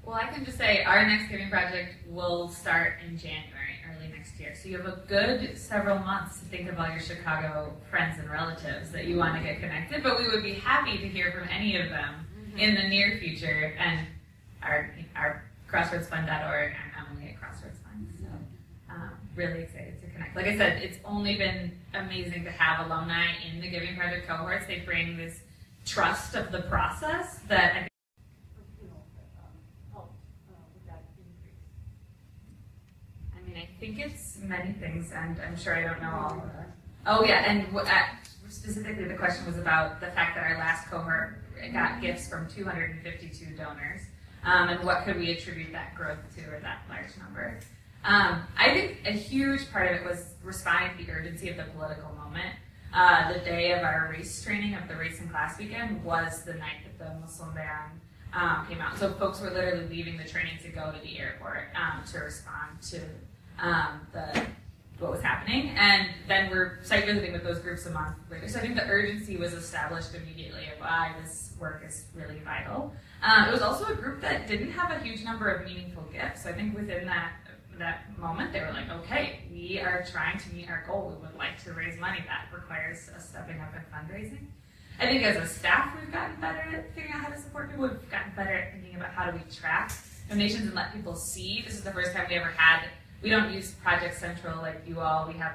Well, I can just say our next giving project will start in January, early next next year. So you have a good several months to think of all your Chicago friends and relatives that you want to get connected. But we would be happy to hear from any of them in the near future. And our our crossroadsfund.org I'm Emily at Crossroads Fund. So um, really excited to connect. Like I said, it's only been amazing to have alumni in the Giving Project cohorts. They bring this trust of the process that I think you know, helped, with that increase? I mean, I think it's many things, and I'm sure I don't know all. Oh, yeah, and what, uh, specifically the question was about the fact that our last cohort got gifts from 252 donors, um, and what could we attribute that growth to, or that large number. Um, I think a huge part of it was responding to the urgency of the political moment. Uh, the day of our race training of the race and class weekend was the night that the Muslim ban um, came out. So folks were literally leaving the training to go to the airport um, to respond to um, the what was happening, and then we're site visiting with those groups a month later. So I think the urgency was established immediately of why this work is really vital. Um, it was also a group that didn't have a huge number of meaningful gifts. So I think within that that moment, they were like, okay, we are trying to meet our goal. We would like to raise money. That requires us stepping up in fundraising. I think as a staff, we've gotten better at figuring out how to support people. We've gotten better at thinking about how do we track donations and let people see. This is the first time we ever had. We don't use Project Central like you all. We have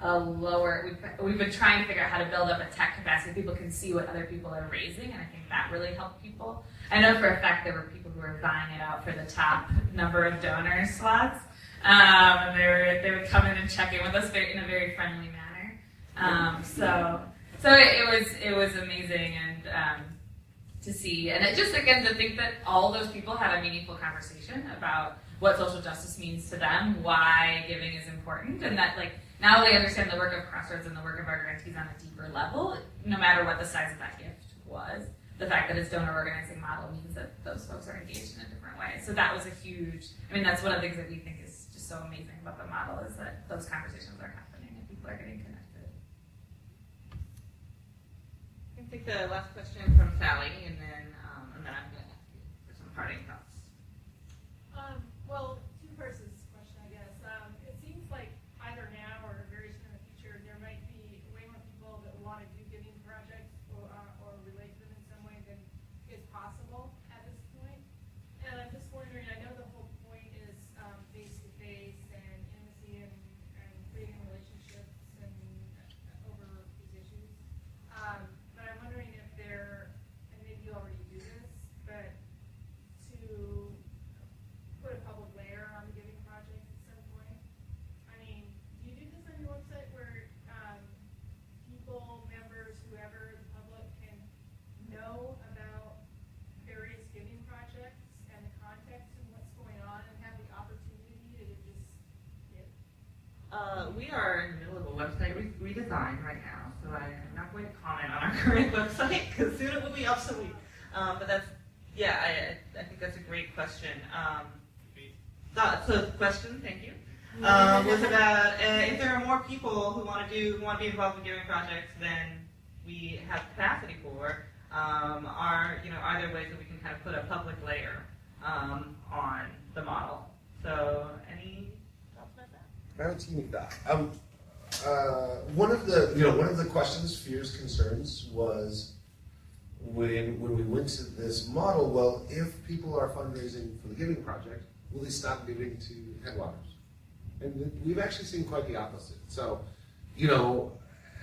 a lower. We've, we've been trying to figure out how to build up a tech capacity. People can see what other people are raising, and I think that really helped people. I know for a fact there were people who were vying it out for the top number of donor slots. Um, and they were they would come in and check in with us in a very friendly manner. Um, so so it, it was it was amazing and um, to see and it just again to think that all those people had a meaningful conversation about what social justice means to them, why giving is important, and that like now they understand the work of Crossroads and the work of our grantees on a deeper level, no matter what the size of that gift was. The fact that it's donor organizing model means that those folks are engaged in a different way. So that was a huge. I mean, that's one of the things that we think is just so amazing about the model is that those conversations are happening and people are getting connected. I take the last question from Sally, and then um, and then I'm going to ask you for some parting well, two persons question, I guess. Um, it seems like either now or very soon in the future, there might be way more people that want to do giving projects or, uh, or relate to them in some way than is possible at this point. And I'm just wondering, I know the whole point is um, face-to-face and intimacy and, and creating relationships and uh, over these issues. Um, but I'm wondering if there, and maybe you already do this, but to put a public layer on the Giving Project at some point? I mean, do you do this on your website where, um, people, members, whoever, the public can know about various giving projects and the context and what's going on and have the opportunity to just give? Uh, we are in the middle of a website redesign right now, so I'm not going to comment on our current website because soon it will be obsolete. Um, but that's, yeah, I, I think that's a great question. Um, so question, thank you, um, was about uh, if there are more people who want to do, want to be involved in giving projects than we have capacity for. Um, are you know are there ways that we can kind of put a public layer um, on the model? So any thoughts about that? I would see that? Uh, one of the, you know, one of the questions, fears, concerns was when when we went to this model. Well, if people are fundraising for the Giving Project, will they stop giving to Headwaters? And we've actually seen quite the opposite. So, you know,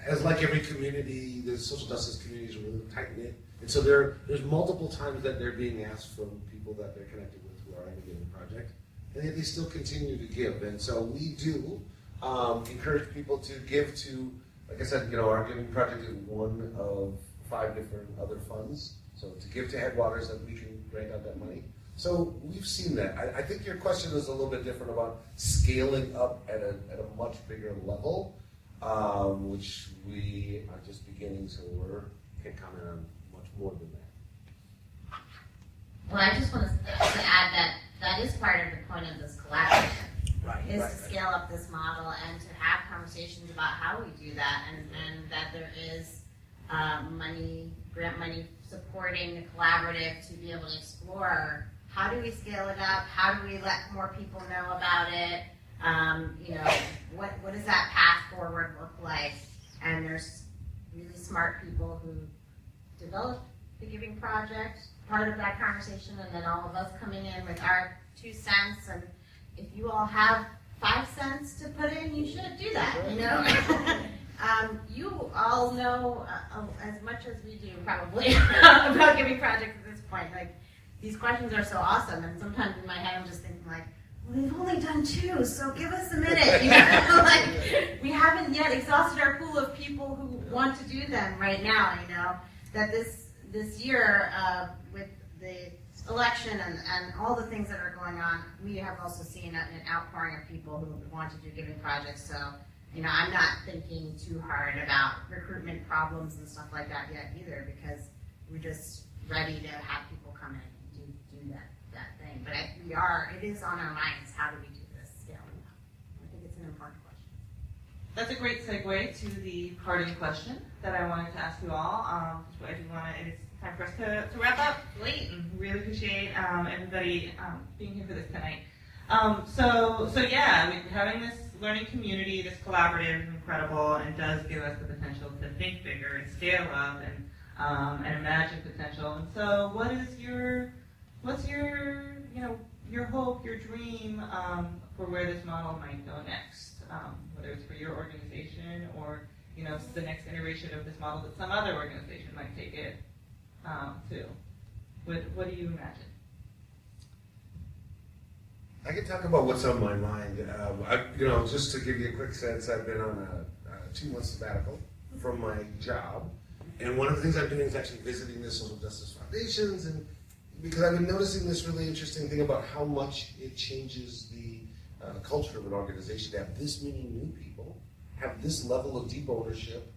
as like every community, the social justice communities are really tight knit, and so there there's multiple times that they're being asked from people that they're connected with who are in the Giving Project, and yet they still continue to give. And so we do um, encourage people to give to, like I said, you know, our Giving Project is one of five different other funds. So to give to Headwaters, that we can grant out that money. So we've seen that. I, I think your question is a little bit different about scaling up at a, at a much bigger level, um, which we are just beginning, so we're can't comment on much more than that. Well, I just want to add that that is part of the point of this collaboration. Right. is to scale up this model and to have conversations about how we do that and, and that there is uh, money, grant money supporting the collaborative to be able to explore how do we scale it up, how do we let more people know about it, Um, you know, what, what does that path forward look like? And there's really smart people who develop the Giving Project, part of that conversation, and then all of us coming in with our two cents. And if you all have five cents to put in, you should do that, you know? um, you all know uh, as much as we do, probably, about Giving projects at this point. Like, these questions are so awesome, and sometimes in my head I'm just thinking, like, well, we've only done two, so give us a minute. You know, like we haven't yet exhausted our pool of people who want to do them right now. You know that this this year uh, with the election and, and all the things that are going on, we have also seen an outpouring of people who want to do giving projects. So you know, I'm not thinking too hard about recruitment problems and stuff like that yet either, because we're just ready to have people come in and do do that that thing. But I, we are, it is on our minds. How do we do this scaling up? I think it's an important question. That's a great segue to the parting question that I wanted to ask you all. Um, I do want to, time for us to, to wrap up. Great. Really appreciate um, everybody um, being here for this tonight. Um, so, so yeah, I mean, having this learning community, this collaborative, is incredible, and does give us the potential to think bigger and scale up and um, and imagine potential. And so, what is your what's your you know your hope, your dream um, for where this model might go next? Um, whether it's for your organization or you know the next iteration of this model that some other organization might take it um, to. What what do you imagine? I can talk about what's on my mind. Um, I, you know, just to give you a quick sense, I've been on a, a two-month sabbatical from my job, and one of the things I'm doing is actually visiting the social justice foundations, and because I've been noticing this really interesting thing about how much it changes the uh, culture of an organization to have this many new people, have this level of deep ownership,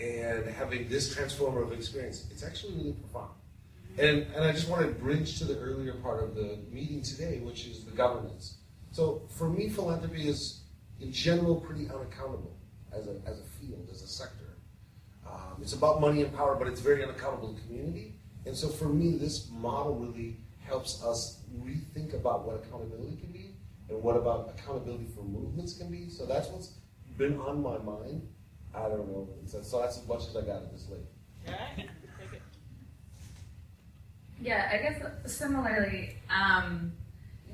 and having this transformative experience. It's actually really profound. And, and I just want to bridge to the earlier part of the meeting today, which is the governance. So for me, philanthropy is, in general, pretty unaccountable as a, as a field, as a sector. Um, it's about money and power, but it's very unaccountable to community. And so for me, this model really helps us rethink about what accountability can be and what about accountability for movements can be. So that's what's been on my mind. I don't know. So, so that's as much as I got at this late. All right. Yeah, I guess similarly, um,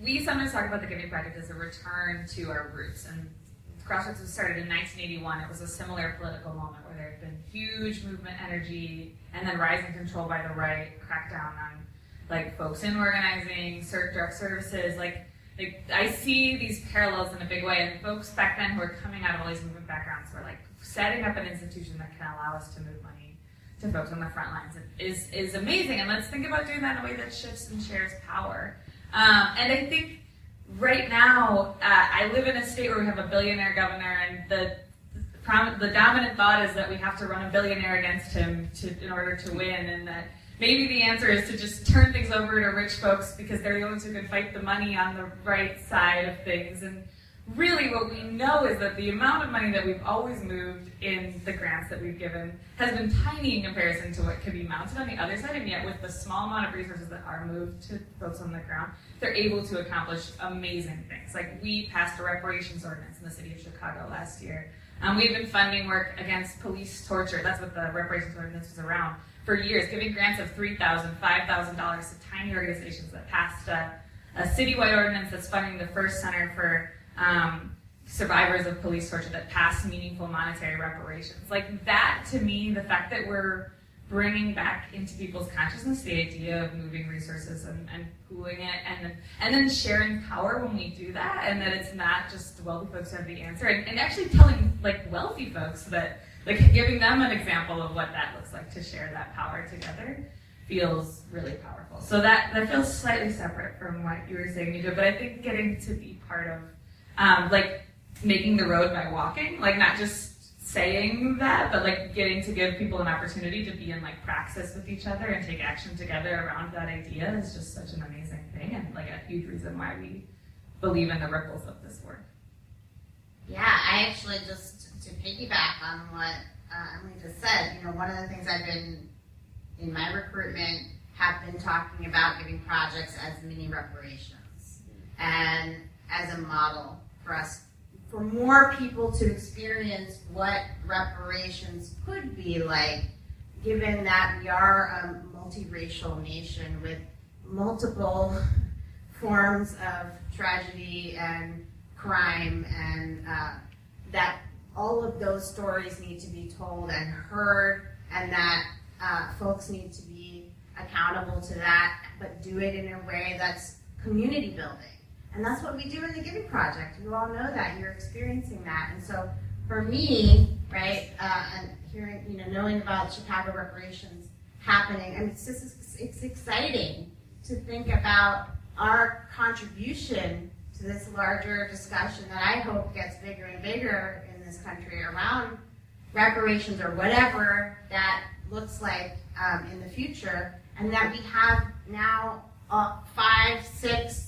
we sometimes talk about the Giving Project as a return to our roots. And Crossroads was started in 1981. It was a similar political moment where there had been huge movement energy and then rising control by the right, crackdown on like folks in organizing, direct services. Like, like I see these parallels in a big way. And folks back then who were coming out of all these movement backgrounds were like setting up an institution that can allow us to move money to folks on the front lines is, is amazing. And let's think about doing that in a way that shifts and shares power. Um, and I think right now, uh, I live in a state where we have a billionaire governor, and the the dominant thought is that we have to run a billionaire against him to, in order to win, and that maybe the answer is to just turn things over to rich folks because they're the ones who can fight the money on the right side of things. And really what we know is that the amount of money that we've always moved in the grants that we've given has been tiny in comparison to what could be mounted on the other side, and yet with the small amount of resources that are moved to folks on the ground, they're able to accomplish amazing things. Like we passed a reparations ordinance in the city of Chicago last year. Um, we've been funding work against police torture. That's what the reparations ordinance was around for years, giving grants of $3,000, $5,000 to tiny organizations that passed a, a citywide ordinance that's funding the first center for um, survivors of police torture that pass meaningful monetary reparations. Like that, to me, the fact that we're bringing back into people's consciousness the idea of moving resources and, and pooling it and and then sharing power when we do that and that it's not just wealthy folks who have the answer and, and actually telling like wealthy folks that like giving them an example of what that looks like to share that power together feels really powerful so that that feels slightly separate from what you were saying Nita, but I think getting to be part of um, like making the road by walking, like not just saying that, but like getting to give people an opportunity to be in like praxis with each other and take action together around that idea is just such an amazing thing and like a huge reason why we believe in the ripples of this work. Yeah, I actually just to piggyback on what uh, Emily just said, you know, one of the things I've been in my recruitment have been talking about giving projects as mini reparations and as a model for us, for more people to experience what reparations could be like, given that we are a multiracial nation with multiple forms of tragedy and crime, and uh, that all of those stories need to be told and heard, and that uh, folks need to be accountable to that, but do it in a way that's community building. And that's what we do in the Giving Project. You all know that. You're experiencing that. And so for me, right, uh, and hearing, you know, knowing about Chicago reparations happening, I mean, it's just, it's exciting to think about our contribution to this larger discussion that I hope gets bigger and bigger in this country around reparations or whatever that looks like um, in the future, and that we have now uh, five, six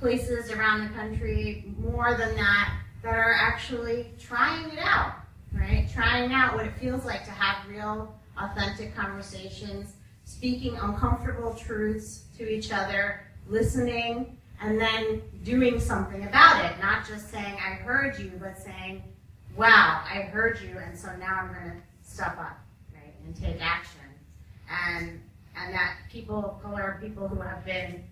places around the country, more than that, that are actually trying it out, right? Trying out what it feels like to have real, authentic conversations, speaking uncomfortable truths to each other, listening, and then doing something about it. Not just saying, I heard you, but saying, wow, I heard you, and so now I'm going to step up, right, and take action. And, and that people of color, people who have been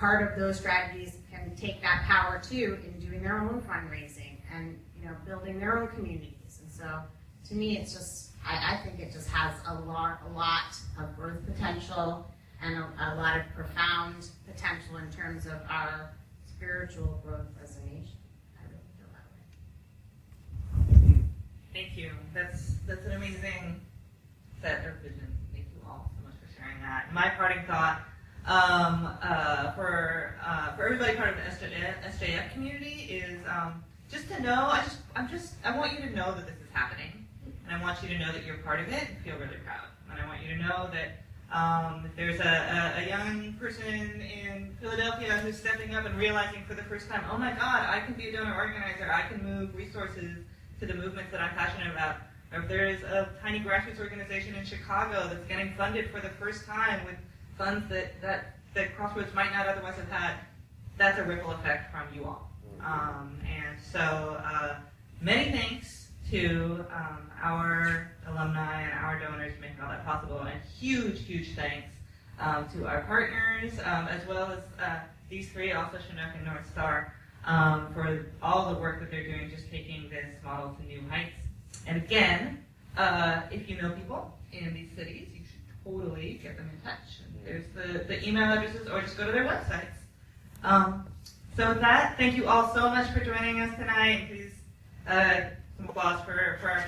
part of those strategies can take that power too in doing their own fundraising and, you know, building their own communities. And so to me, it's just, I, I think it just has a lot, a lot of growth potential and a, a lot of profound potential in terms of our spiritual growth as a nation. I really feel that way. Thank you. That's that's an amazing set of vision. Thank you all so much for sharing that. My parting thought um, uh, for uh, for everybody part of the SJF, SJF community is um, just to know. I just I'm just I want you to know that this is happening, and I want you to know that you're part of it and feel really proud. And I want you to know that um, there's a, a, a young person in Philadelphia who's stepping up and realizing for the first time, oh my God, I can be a donor organizer. I can move resources to the movements that I'm passionate about. Or if there's a tiny grassroots organization in Chicago that's getting funded for the first time with funds that, that, that Crossroads might not otherwise have had, that's a ripple effect from you all. Um, and so, uh, many thanks to um, our alumni and our donors for making all that possible, and huge, huge thanks um, to our partners, um, as well as uh, these three, also Chinook and North Star, um, for all the work that they're doing, just taking this model to new heights. And again, uh, if you know people in these cities, you should totally get them in touch. There's the, the email addresses, or just go to their websites. Um, so with that, thank you all so much for joining us tonight. Please, uh, some applause for, for our.